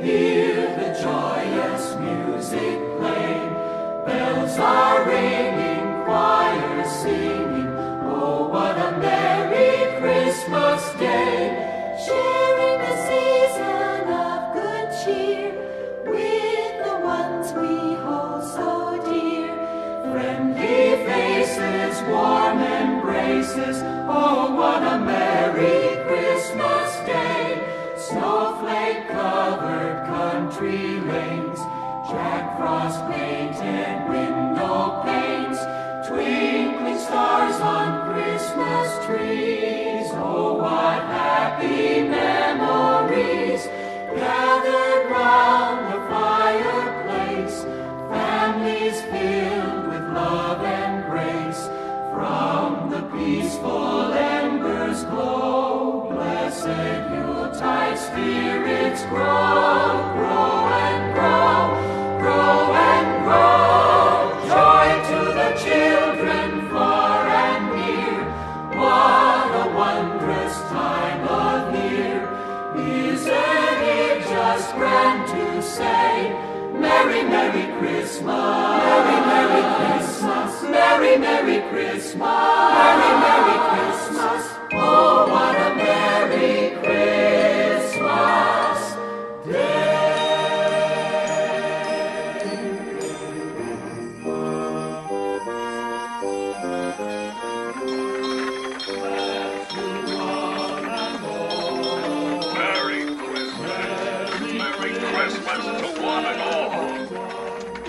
Hear the joyous music play, bells are ringing. Country lanes, Jack Frost painted window panes, twinkling stars on Christmas trees. Oh, what happy memories gathered round the fireplace, families filled with love and grace. From the peaceful embers glow, blessed Yuletide spirits grow Merry, Merry Christmas, Merry, Merry Christmas, Merry, Merry Christmas. Oh, what a Merry Christmas. Merry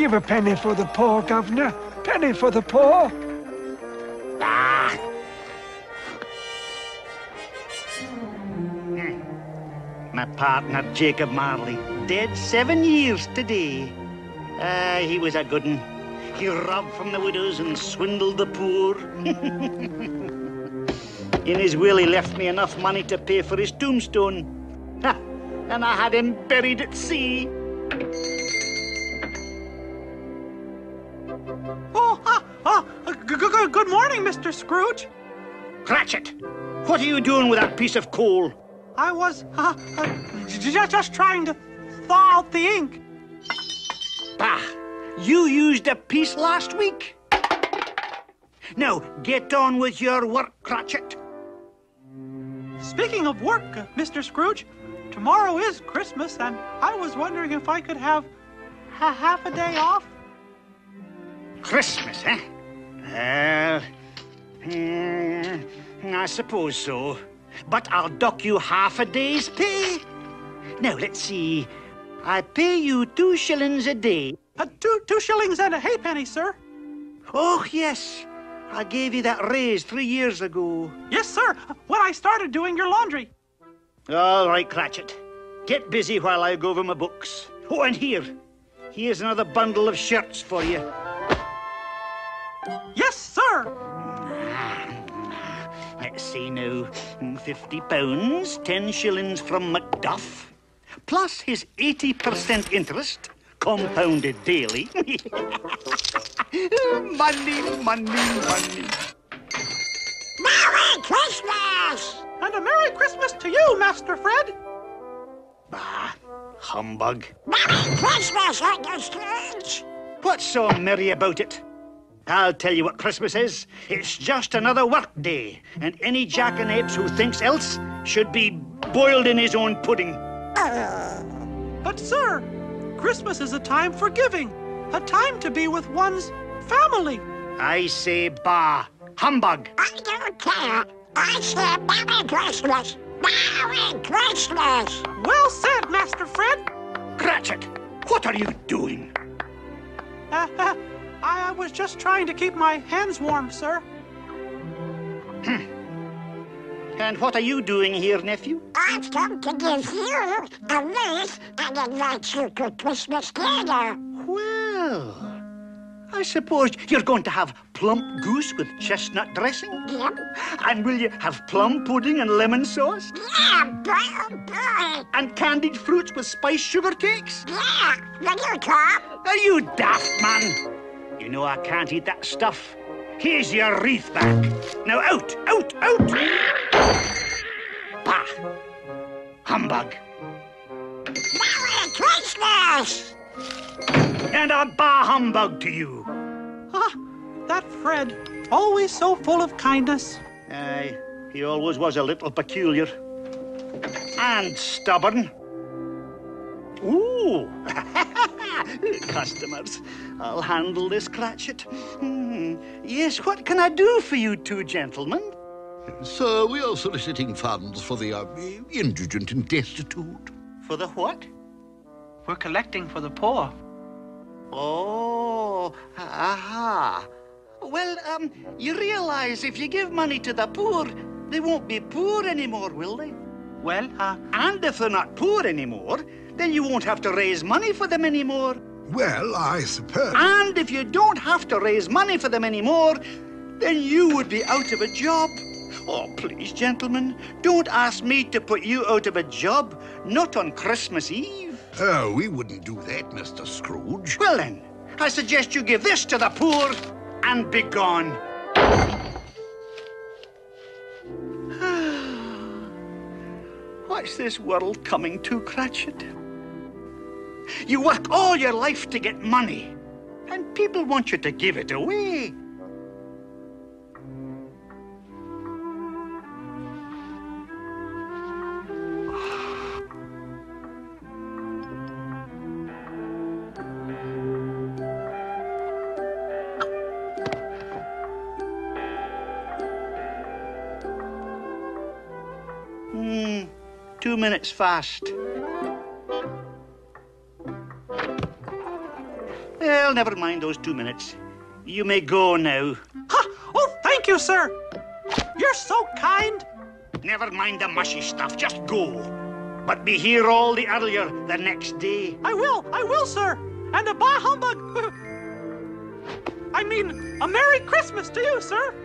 Give a penny for the poor, Governor. Penny for the poor. My partner, Jacob Marley, dead seven years today. Ah, he was a good un. He robbed from the widows and swindled the poor. In his will, he left me enough money to pay for his tombstone. Ha! And I had him buried at sea. Oh, ah, ah, good morning, Mr. Scrooge. Cratchit, what are you doing with that piece of coal? I was uh, uh, just trying to thaw out the ink. Bah! You used a piece last week. Now, get on with your work, Cratchit. Speaking of work, uh, Mr. Scrooge, tomorrow is Christmas, and I was wondering if I could have ha- half a day off. Christmas, eh? Well, hmm, I suppose so. But I'll dock you half a day's pay. Now, let's see. I pay you two shillings a day. Uh, two, two shillings and a halfpenny, sir. Oh, yes. I gave you that raise three years ago. Yes, sir, when I started doing your laundry. All right, Cratchit. Get busy while I go over my books. Oh, and here. Here's another bundle of shirts for you. Yes, sir. Mm-hmm. Let's see now. Mm, fifty pounds, ten shillings from Macduff, plus his 80% interest, compounded daily. money, money, money. Merry Christmas! And a Merry Christmas to you, Master Fred. Bah, humbug. Merry Christmas, Uncle Scrooge! What's so merry about it? I'll tell you what Christmas is. It's just another work day, and any jackanapes who thinks else should be boiled in his own pudding. But, sir, Christmas is a time for giving, a time to be with one's family. I say bah, humbug. I don't care. I say Merry Christmas! Merry Christmas! Well said, Master Fred. Cratchit, what are you doing? Uh, I was just trying to keep my hands warm, sir. And what are you doing here, nephew? I've come to give you a wreath and invite you to Christmas dinner. Well, I suppose you're going to have plump goose with chestnut dressing? Yep. And will you have plum pudding and lemon sauce? Yeah, boy, boy. And candied fruits with spiced sugar cakes? Yeah, will you come? Are you daft, man? You know I can't eat that stuff. Here's your wreath back. Now out, out, out! Bah! Humbug. Merry Christmas! And a bah humbug to you. Ah, that Fred, always so full of kindness. Aye, he always was a little peculiar. And stubborn. Ooh! Customers, I'll handle this Cratchit. Hmm. Yes, what can I do for you two gentlemen? Sir, we are soliciting funds for the uh, indigent and destitute. For the what? We're collecting for the poor. Oh, aha. Well, um, you realize if you give money to the poor, they won't be poor anymore, will they? Well, uh, And if they're not poor anymore, then you won't have to raise money for them anymore. Well, I suppose. And if you don't have to raise money for them anymore, then you would be out of a job. Oh, please, gentlemen, don't ask me to put you out of a job, not on Christmas Eve. Oh, we wouldn't do that, Mr. Scrooge. Well, then, I suggest you give this to the poor and be gone. What's this world coming to, Cratchit? You work all your life to get money, and people want you to give it away. Hmm, two minutes fast. Well, never mind those two minutes. You may go now. ha! Oh, thank you, sir. You're so kind. Never mind the mushy stuff, just go. But be here all the earlier the next day. I will, I will, sir. And a bah humbug. I mean, a Merry Christmas to you, sir.